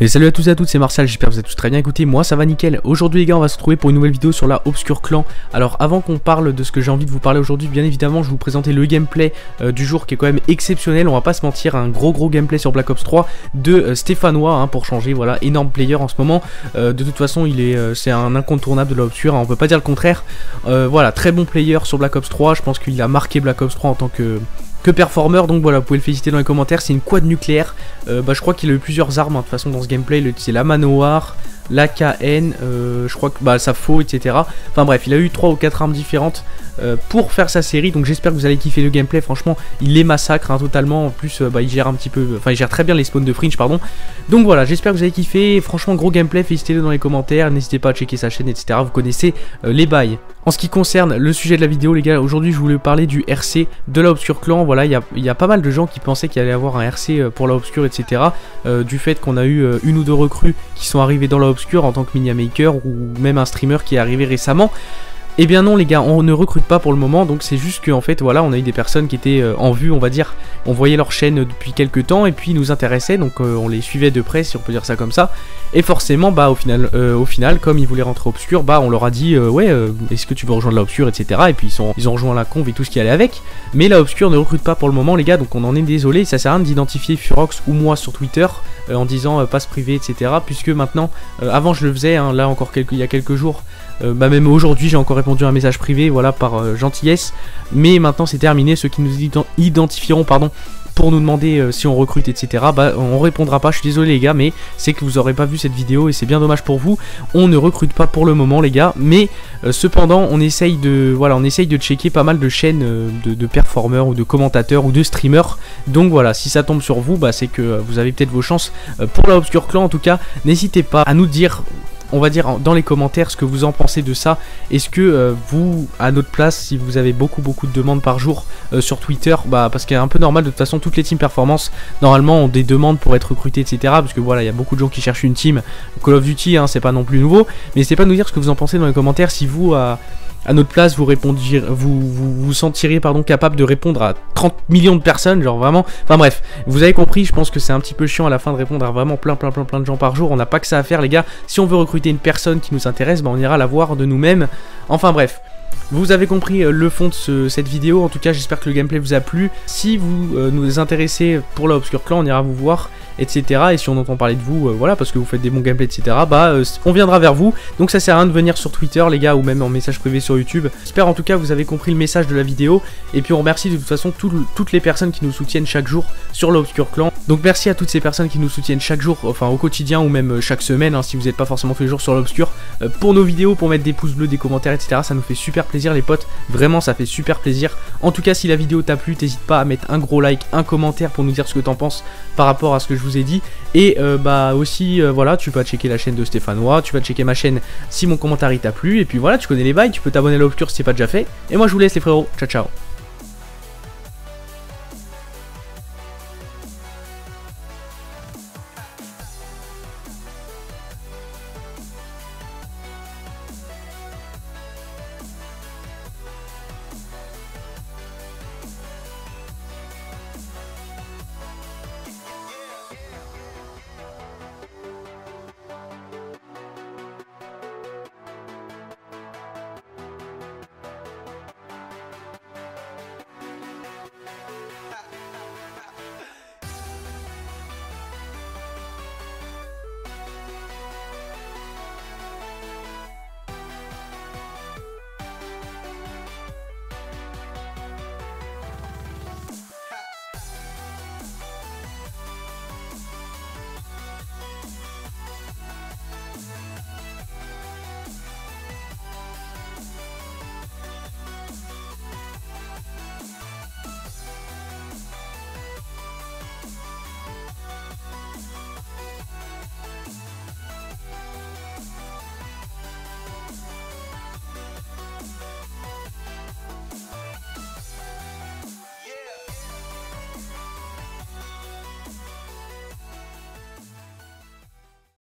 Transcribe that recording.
Et salut à tous et à toutes, c'est Martial, j'espère que vous êtes tous très bien. Écoutez, moi ça va nickel. Aujourd'hui les gars, on va se retrouver pour une nouvelle vidéo sur la Obscure Clan. Alors avant qu'on parle de ce que j'ai envie de vous parler aujourd'hui, bien évidemment, je vais vous présenter le gameplay euh, du jour qui est quand même exceptionnel. On va pas se mentir, un gros gros gameplay sur Black Ops 3 de euh, Stéphanois hein, pour changer. Voilà, énorme player en ce moment. Euh, de toute façon, il est, c'est un incontournable de la Obscure, hein, on peut pas dire le contraire. voilà, très bon player sur Black Ops 3. Je pense qu'il a marqué Black Ops 3 en tant que que performeur, donc voilà, vous pouvez le féliciter dans les commentaires, c'est une quad nucléaire, euh, bah, je crois qu'il a eu plusieurs armes hein, de toute façon dans ce gameplay, c'est la Manoir, la KN, euh, je crois que bah, ça faux, etc. Enfin bref, il a eu 3 ou 4 armes différentes euh, pour faire sa série, donc j'espère que vous allez kiffer le gameplay, franchement, il les massacre hein, totalement, en plus, bah, il gère un petit peu, enfin il gère très bien les spawns de Fringe, pardon. Donc voilà, j'espère que vous allez kiffer, franchement, gros gameplay, félicitez-le dans les commentaires, n'hésitez pas à checker sa chaîne, etc. Vous connaissez les bails. En ce qui concerne le sujet de la vidéo, les gars, aujourd'hui je voulais parler du RC de la Obscure Clan. Voilà, il y a, pas mal de gens qui pensaient qu'il allait y avoir un RC euh, pour la Obscure, etc. Euh, du fait qu'on a eu euh, une ou deux recrues qui sont arrivées dans la Obscure en tant que mini maker ou même un streamer qui est arrivé récemment. Eh bien non les gars, on ne recrute pas pour le moment, donc c'est juste qu'en fait voilà, on a eu des personnes qui étaient euh, en vue, on va dire, on voyait leur chaîne depuis quelques temps et puis ils nous intéressaient, donc euh, on les suivait de près si on peut dire ça comme ça. Et forcément, bah au final, euh, au final comme ils voulaient rentrer obscur, bah on leur a dit ouais, est-ce que tu veux rejoindre la obscure, etc. Et puis ils, sont, ils ont rejoint la conve et tout ce qui allait avec. Mais la obscure ne recrute pas pour le moment les gars, donc on en est désolé, ça sert à rien d'identifier Furox ou moi sur Twitter en disant passe privé, etc. Puisque maintenant, avant je le faisais, hein, là encore quelques, il y a quelques jours, euh, bah même aujourd'hui j'ai encore répondu à un message privé, voilà, par euh, gentillesse. Mais maintenant c'est terminé, ceux qui nous identifieront, pardon, pour nous demander euh, si on recrute, etc. Bah, on répondra pas. Je suis désolé les gars, mais c'est que vous aurez pas vu cette vidéo et c'est bien dommage pour vous. On ne recrute pas pour le moment les gars, mais cependant on essaye de voilà, on essaye de checker pas mal de chaînes de, performeurs ou de commentateurs ou de streamers. Donc voilà, si ça tombe sur vous, bah c'est que vous avez peut-être vos chances pour la Obscure Clan. En tout cas, n'hésitez pas à nous dire on va dire dans les commentaires ce que vous en pensez de ça. Est-ce que euh, vous, à notre place, si vous avez beaucoup beaucoup de demandes par jour euh, sur Twitter, bah parce qu'il est un peu normal de toute façon toutes les teams performance normalement ont des demandes pour être recrutées, etc. Parce que voilà, il y a beaucoup de gens qui cherchent une team. Call of Duty, hein, c'est pas non plus nouveau, mais n'hésitez pas nous dire ce que vous en pensez dans les commentaires si vous à notre place, vous répondiez, vous, vous vous sentirez pardon capable de répondre à 30 millions de personnes, genre vraiment. Enfin bref, vous avez compris. Je pense que c'est un petit peu chiant à la fin de répondre à vraiment plein, plein, plein, plein de gens par jour. On n'a pas que ça à faire, les gars. Si on veut recruter une personne qui nous intéresse, bah, on ira la voir de nous-mêmes. Enfin bref. Vous avez compris euh, le fond de cette vidéo, en tout cas j'espère que le gameplay vous a plu. Si vous euh, nous intéressez pour la Obscure Clan, on ira vous voir etc. Et si on entend parler de vous, euh, voilà, parce que vous faites des bons gameplays, etc., bah euh, on viendra vers vous. Donc ça sert à rien de venir sur Twitter, les gars, ou même en message privé sur YouTube. J'espère en tout cas vous avez compris le message de la vidéo. Et puis on remercie de toute façon toutes les personnes qui nous soutiennent chaque jour sur l'Obscure Clan. Donc merci à toutes ces personnes qui nous soutiennent chaque jour, enfin au quotidien ou même euh, chaque semaine, hein, si vous n'êtes pas forcément tous les sur l'Obscure, pour nos vidéos, pour mettre des pouces bleus, des commentaires, etc. Ça nous fait super plaisir les potes, vraiment ça fait super plaisir. En tout cas si la vidéo t'a plu, n'hésite pas à mettre un gros like, un commentaire pour nous dire ce que t'en penses par rapport à ce que je vous ai dit. Et euh, bah aussi, euh, voilà, tu vas checker la chaîne de Stéphanois, tu vas checker ma chaîne si mon commentaire t'a plu. Et puis voilà, tu connais les bails, tu peux t'abonner à l'Obscure si c'est pas déjà fait. Et moi je vous laisse les frérots, ciao ciao